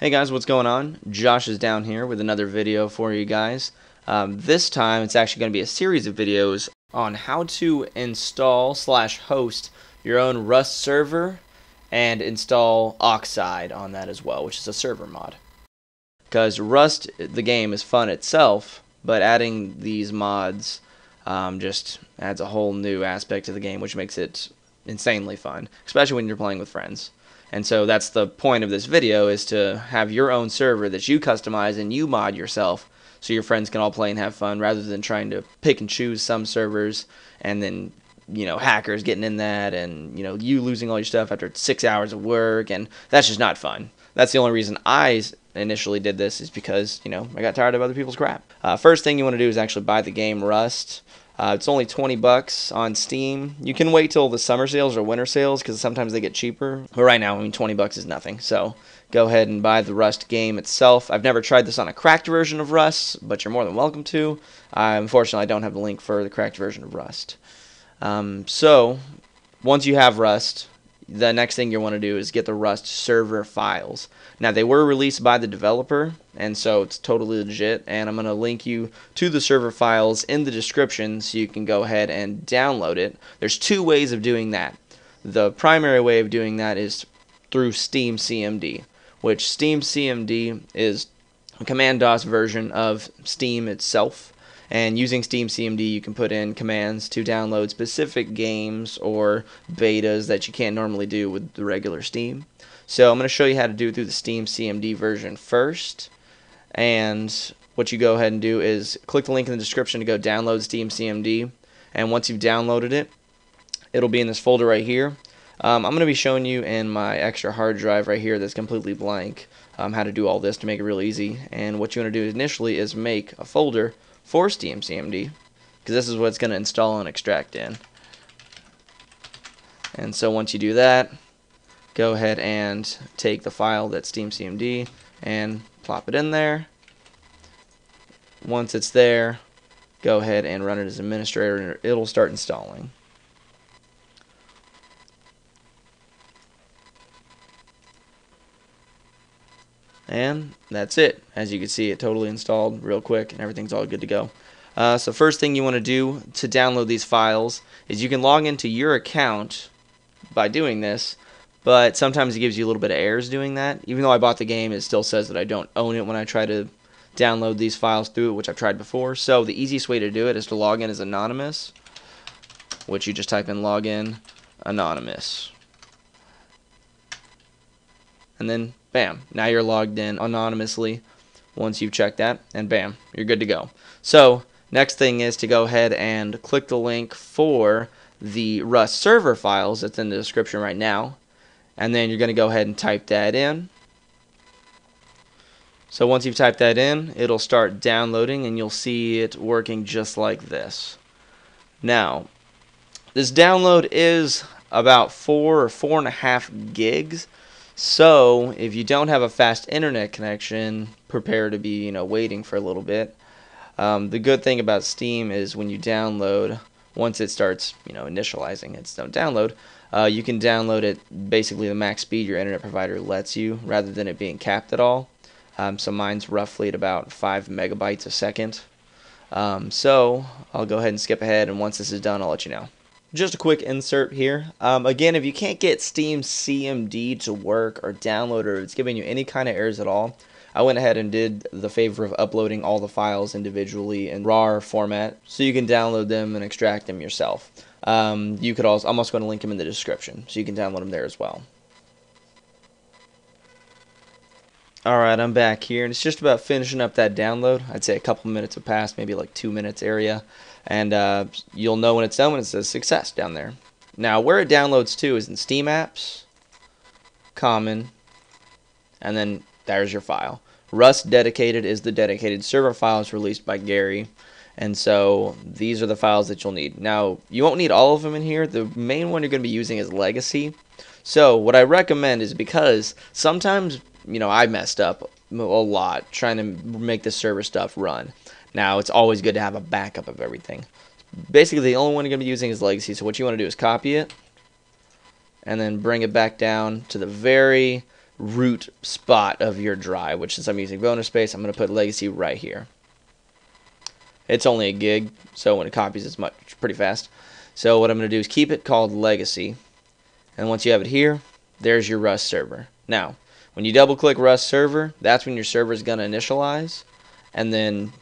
Hey guys, what's going on? Josh is down here with another video for you guys. Um, this time it's actually going to be a series of videos on how to install slash host your own Rust server and install Oxide on that as well, which is a server mod. Because Rust, the game, is fun itself, but adding these mods um, just adds a whole new aspect to the game, which makes it insanely fun, especially when you're playing with friends. And so that's the point of this video is to have your own server that you customize and you mod yourself so your friends can all play and have fun rather than trying to pick and choose some servers and then you know hackers getting in that and you know you losing all your stuff after 6 hours of work and that's just not fun. That's the only reason I initially did this is because, you know, I got tired of other people's crap. Uh, first thing you want to do is actually buy the game Rust. Uh, it's only 20 bucks on Steam. You can wait till the summer sales or winter sales because sometimes they get cheaper. But right now, I mean, 20 bucks is nothing. So go ahead and buy the Rust game itself. I've never tried this on a cracked version of Rust, but you're more than welcome to. Uh, unfortunately, I don't have the link for the cracked version of Rust. Um, so once you have Rust, the next thing you want to do is get the Rust server files. Now, they were released by the developer, and so it's totally legit. And I'm going to link you to the server files in the description so you can go ahead and download it. There's two ways of doing that. The primary way of doing that is through Steam CMD, which Steam CMD is a command DOS version of Steam itself. And using Steam CMD, you can put in commands to download specific games or betas that you can't normally do with the regular Steam. So I'm going to show you how to do it through the Steam CMD version first. And what you go ahead and do is click the link in the description to go download Steam CMD. And once you've downloaded it, it'll be in this folder right here. Um, I'm going to be showing you in my extra hard drive right here that's completely blank um, how to do all this to make it real easy. And what you want to do initially is make a folder for Steam CMD because this is what it's going to install and extract in. And so once you do that, go ahead and take the file that's Steam CMD and plop it in there. Once it's there, go ahead and run it as administrator and it'll start installing. And that's it. As you can see, it totally installed real quick and everything's all good to go. Uh, so first thing you want to do to download these files is you can log into your account by doing this, but sometimes it gives you a little bit of errors doing that. Even though I bought the game, it still says that I don't own it when I try to download these files through it, which I've tried before. So the easiest way to do it is to log in as anonymous, which you just type in login anonymous. And then Bam. Now you're logged in anonymously once you've checked that, and bam, you're good to go. So, next thing is to go ahead and click the link for the Rust server files that's in the description right now, and then you're going to go ahead and type that in. So once you've typed that in, it'll start downloading and you'll see it working just like this. Now, this download is about four or four and a half gigs. So if you don't have a fast internet connection, prepare to be you know waiting for a little bit. Um, the good thing about Steam is when you download, once it starts you know initializing its own download, uh, you can download it basically the max speed your internet provider lets you, rather than it being capped at all. Um, so mine's roughly at about five megabytes a second. Um, so I'll go ahead and skip ahead, and once this is done, I'll let you know just a quick insert here. Um, again, if you can't get Steam CMD to work or download or it's giving you any kind of errors at all, I went ahead and did the favor of uploading all the files individually in RAR format so you can download them and extract them yourself. Um, you could also, I'm also going to link them in the description so you can download them there as well. Alright, I'm back here, and it's just about finishing up that download. I'd say a couple minutes have passed, maybe like two minutes area, and uh, you'll know when it's done when it says success down there. Now, where it downloads to is in Steam Apps, Common, and then there's your file. Rust Dedicated is the dedicated server files released by Garry, and so these are the files that you'll need. Now, you won't need all of them in here. The main one you're going to be using is Legacy. So, what I recommend is because sometimes you know, I messed up a lot trying to make the server stuff run. Now, it's always good to have a backup of everything. Basically, the only one you're going to be using is Legacy, so what you want to do is copy it, and then bring it back down to the very, root spot of your drive, which since I'm using bonus space, I'm going to put legacy right here. It's only a gig, so when it copies, it's much pretty fast. So what I'm going to do is keep it called legacy. And once you have it here, there's your Rust server. Now, when you double click Rust server, that's when your server is going to initialize. And then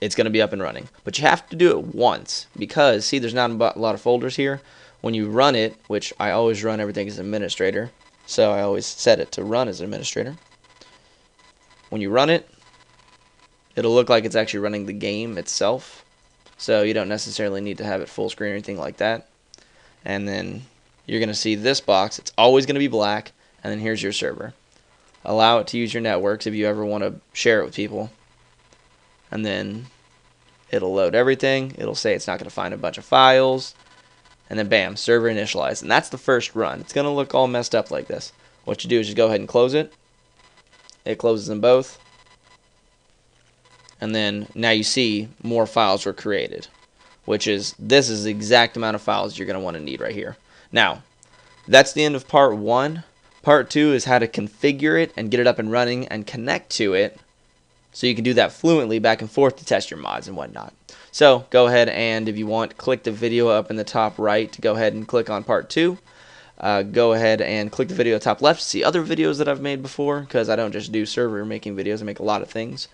it's going to be up and running. But you have to do it once because, see, there's not a lot of folders here. When you run it, which I always run everything as administrator, so I always set it to run as administrator. When you run it, it'll look like it's actually running the game itself. So you don't necessarily need to have it full screen or anything like that. And then you're going to see this box. It's always going to be black. And then here's your server. Allow it to use your networks if you ever want to share it with people and then it'll load everything. It'll say it's not going to find a bunch of files, and then bam, server initialized. And that's the first run. It's going to look all messed up like this. What you do is just go ahead and close it. It closes them both. And then now you see more files were created, which is this is the exact amount of files you're going to want to need right here. Now, that's the end of part one. Part two is how to configure it and get it up and running and connect to it so you can do that fluently back and forth to test your mods and whatnot. So go ahead and if you want, click the video up in the top right to go ahead and click on part two. Uh, go ahead and click the video top left to see other videos that I've made before because I don't just do server making videos, I make a lot of things.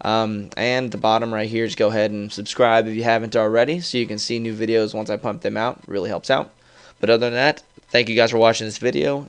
Um, and the bottom right here, just go ahead and subscribe if you haven't already so you can see new videos once I pump them out. It really helps out. But other than that, thank you guys for watching this video,